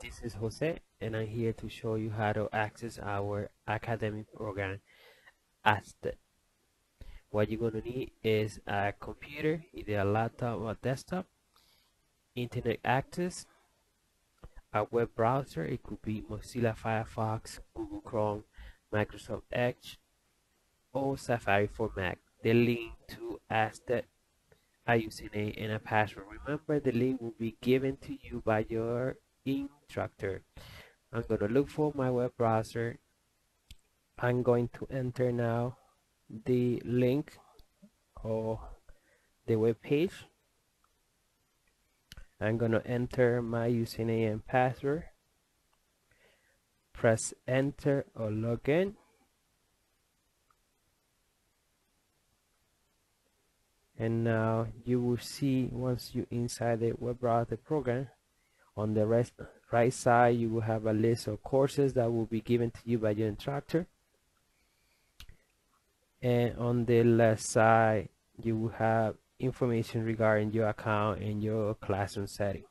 this is Jose and I'm here to show you how to access our academic program Aztec. What you're going to need is a computer, either a laptop or a desktop, internet access, a web browser, it could be Mozilla Firefox, Google Chrome, Microsoft Edge, or Safari for Mac. The link to Aztec a username and a password. Remember the link will be given to you by your instructor. I'm going to look for my web browser. I'm going to enter now the link or the web page. I'm going to enter my username and password. Press enter or login. and now you will see once you inside the web browser program on the right, side you will have a list of courses that will be given to you by your instructor. And on the left side you will have information regarding your account and your classroom setting.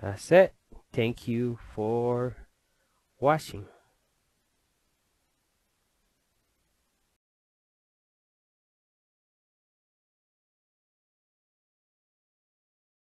That's it. Thank you for watching